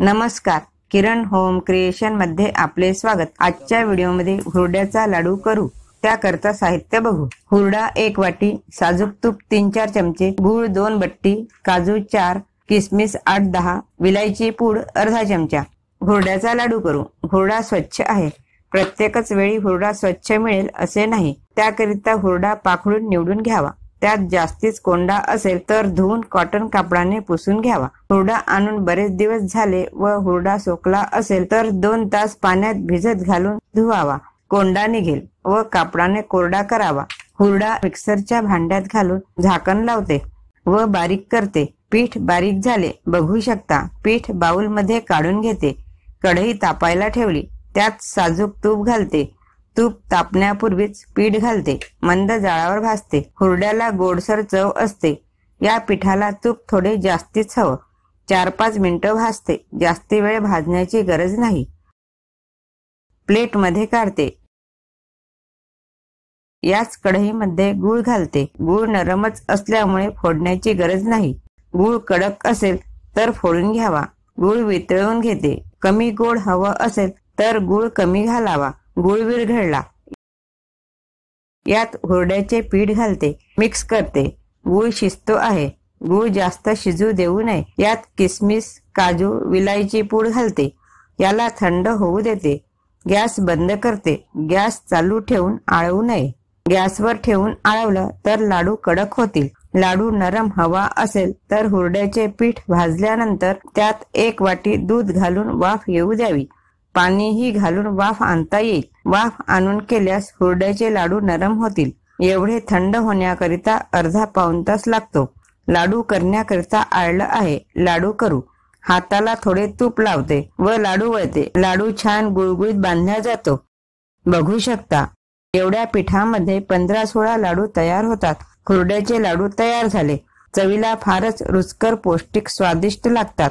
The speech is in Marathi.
नमस्कार. किरण होम क्रिएशनमध्ये आपले स्वागत. आजच्या व्हिडिओमध्ये हुरड्याचा लाडू करू. त्याकरता साहित्य बघू. हुरडा एक वाटी साजूक तूप तीन चार चमचे गूळ दोन बट्टी काजू चार किसमिस आठ दहा विलायची पूड अर्धा चमचा. हुरड्याचा लाडू करू. हुरडा स्वच्छ आहे. प्रत्येकच वेळी हुरडा स्वच्छ मिळेल असे नाही. त्याकरिता हुरडा पाखडून निवडून घ्यावा. त्यात जास्तीच कोंडा असेल तर धुवून कॉटन कापडाने पुसून घ्यावा. हुरडा आणून बरेच दिवस झाले व हुरडा सोकला असेल तर दोन तास पाण्यात भिजत घालून धुवावा. कोंडा निघेल व कापडाने कोरडा करावा. हुरडा मिक्सरच्या भांड्यात घालून झाकण लावते व बारीक करते. पीठ बारीक झाले बघू शकता. पीठ बाउलमध्ये काढून घेते. कढई तापायला ठेवली त्यात साजूक तूप घालते. तूप तापण्यापूर्वीच पीठ घालते. मंद जाळावर भाजते. हुरड्याला गोडसर चव असते. या पिठाला तूप थोडे जास्तीच हवं. चार पाच मिनिटं भाजते. जास्ती वेळ भाजण्याची गरज नाही. प्लेटमध्ये काढते. याच कढईमध्ये गूळ घालते. गूळ नरमच असल्यामुळे फोडण्याची गरज नाही. गूळ कडक असेल तर फोडून घ्यावा. गूळ वितळून घेते. कमी गोड हवं असेल तर गूळ कमी घालावा. गुळवीर घडला. यात हुरड्याचे पीठ घालते मिक्स करते. गुळ शिजतो आहे. गुळ जास्त शिजू देऊ नये. यात किसमिस काजू विलायची पूड घालते. याला थंड होऊ देते. गॅस बंद करते. गॅस चालू ठेवून आळवू नये. गॅसवर ठेवून आळवलं तर लाडू कडक होतील. लाडू नरम हवा असेल तर हुरड्याचे पीठ भाजल्यानंतर त्यात एक वाटी दूध घालून वाफ येऊ द्यावी. पाणीही घालून वाफ आणता येईल. वाफ आणून केल्यास हुरड्याचे लाडू नरम होतील. एवढे थंड होण्याकरिता अर्धा पाऊन तास लागतो. लाडू करण्याकरिता आळलं आहे. लाडू करू. हाताला थोडे तूप लावते व लाडू वळते. लाडू छान गुळगुळीत बांधला जातो. बघू शकता. एवढ्या पिठामध्ये पंधरा सोळा लाडू तयार होतात. खुरड्याचे लाडू तयार झाले. चवीला फारच रुचकर पौष्टिक स्वादिष्ट लागतात.